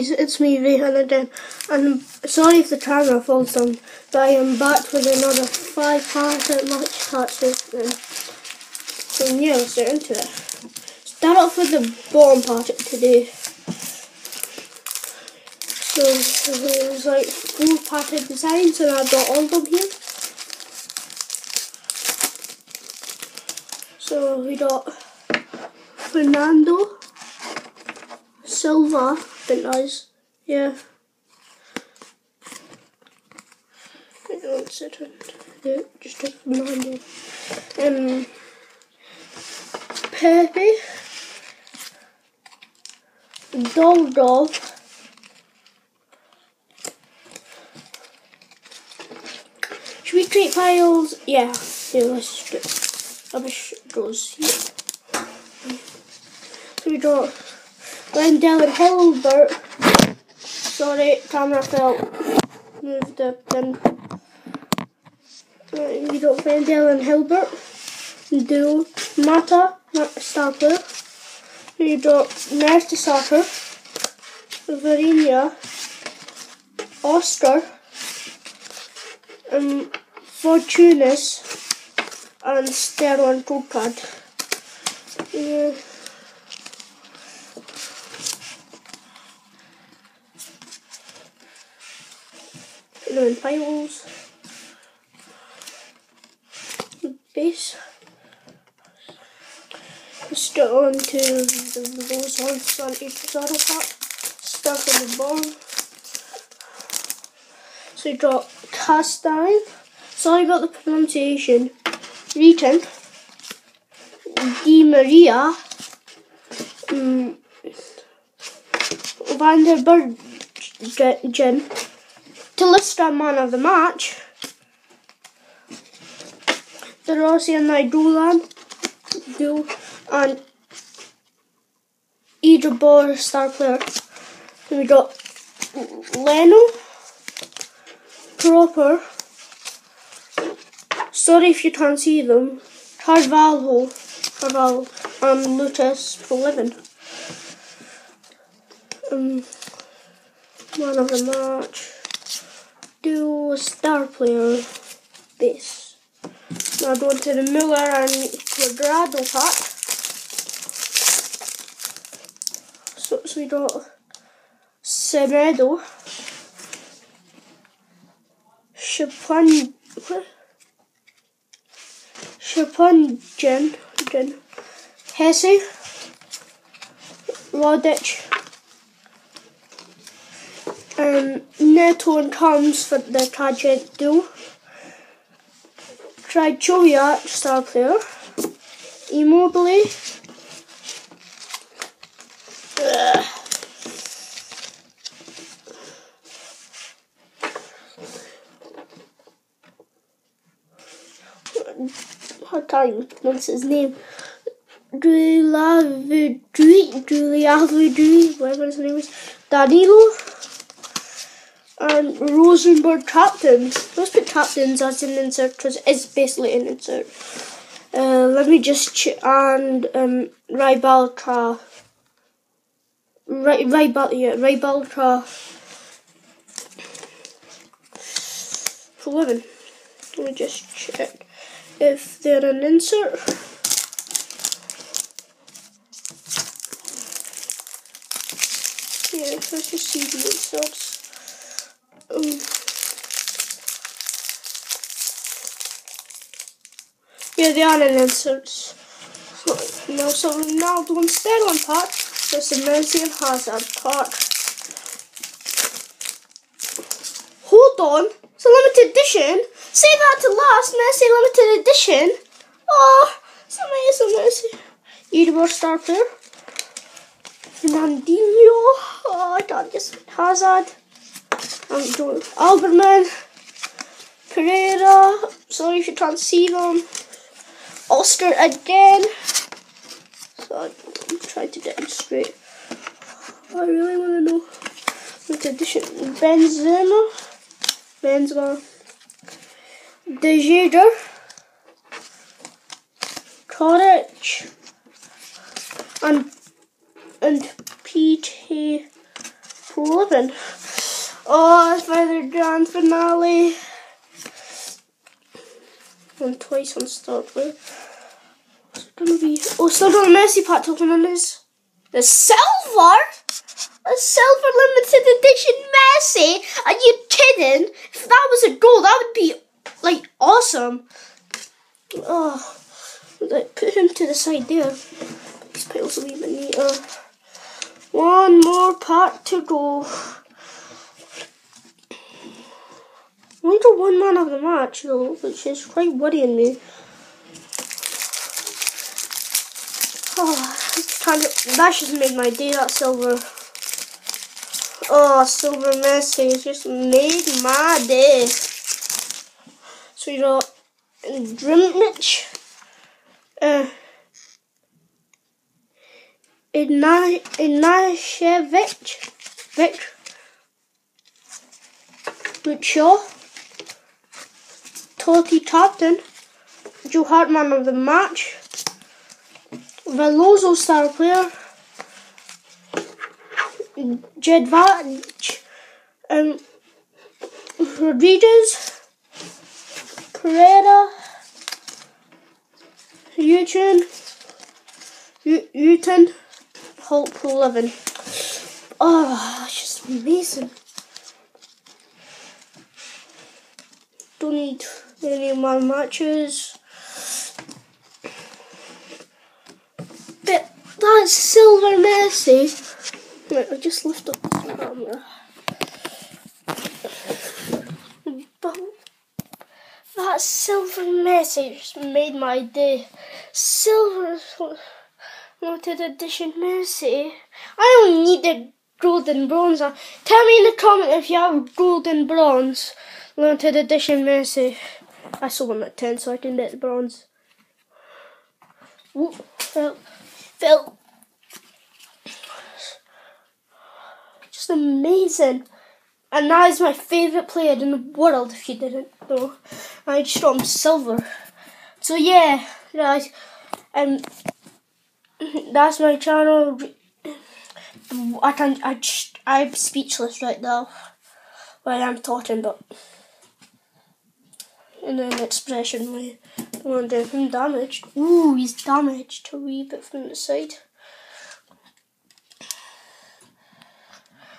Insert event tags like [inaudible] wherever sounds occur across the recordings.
guys, it's me Rehan again, and um, sorry if the camera falls down, but I am back with another five parts match much touches. And so yeah, let's get into it. Start off with the bottom part today. So there's like four pattern designs, and I've got all of them here. So we got Fernando. Silva, bit nice. Yeah. One second. Yeah, just a reminder. Um, Pepe, Doldov, Should we create files? Yeah, yeah, let's do it. Rubbish goes here. So we got Wendell and Hilbert. Sorry, camera fell. Moved the pin. Right, we got Wendell and Hilbert. Duo. Mata, player. We got Mertesacker. Varinia. Oscar. Um, Fortunas. And Sterling Goldcard. Yeah. In files, base. Let's get on to the those ones on each saddle pack. Start on the bottom. So you got cast iron. Sorry about the pronunciation. Return. Di Maria. Um, Vanderbergen to Lister man of the match. The Rossi and Nigdulan do and Idra star player. We got Leno, Proper. Sorry if you can't see them. Carvalho, Carvalho, and Lucas for living. Um, man of the match do star player base. Now go to the Miller and Cuadrado pack. So, so we got Semedo, Shapan, Shapunjan, Hesse, Rodic, um, Neto comes for the Trajet duo. Trichoria, star player. Immobile. Ugh. How can you pronounce his name? Julia Vidri, Julia Vidri, whatever his name is. Danilo and Rosenborg captains. Let's put captains as an insert because it's basically an insert. Uh, let me just ch- and um, Rybaltra. Ry- Rybal- yeah, Rybaltra. For 11. Let me just check if they're an insert. Yeah, let's just see the inserts. Yeah, they are in inserts. So, no, so Ronaldo instead on part, there's the Messi and Hazard part. Hold on, it's a limited edition. Save that to last, Messi limited edition. Oh, it's amazing, Messi. Edward star player. Fernandinho. Oh, I can't just Hazard. Doing Alberman, Pereira, sorry if you can't see them, Oscar again, so I'm trying to demonstrate. I really want to know which edition, Benzema, Benzema, De Jader, and, and It's my grand finale. And twice on with. What's it gonna be? Oh, still got a Messi pack to open on this. The silver? A silver limited edition Mercy? Are you kidding? If that was a goal, that would be like awesome. Oh, like put him to the side there. These piles will even neater. One more part to go. We got one man of the match though, which is quite worrying me. Oh, it's kind of, that just made my day, that silver. Oh, silver Messi just made my day. So you got Drimnich, uh, Ignashevich, Vic, Lucho, Totti Totten, Joe Hartman of the match, Veloso star player, Jedvach, um, Rodriguez, Pereira, Eugene, Uton, Hope 11. Oh, it's just amazing. Don't need any more matches. But that's Silver Mercy. Right, I just lift up the camera. But that Silver just made my day. Silver limited edition Mercy. I don't need the golden bronze. Tell me in the comment if you have golden bronze limited edition Messi. I saw them at 10 so I can get the bronze. Ooh, fell, fell. Just amazing. And now he's my favourite player in the world, if you didn't know. I just got him silver. So yeah, guys, um, [laughs] that's my channel. I can I just, I'm speechless right now when I'm talking, but in an expression way. I want to him damaged. Ooh, he's damaged a wee bit from the side.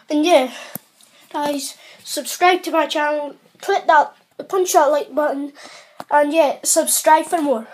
And yeah, guys, subscribe to my channel. Click that, punch that like button, and yeah, subscribe for more.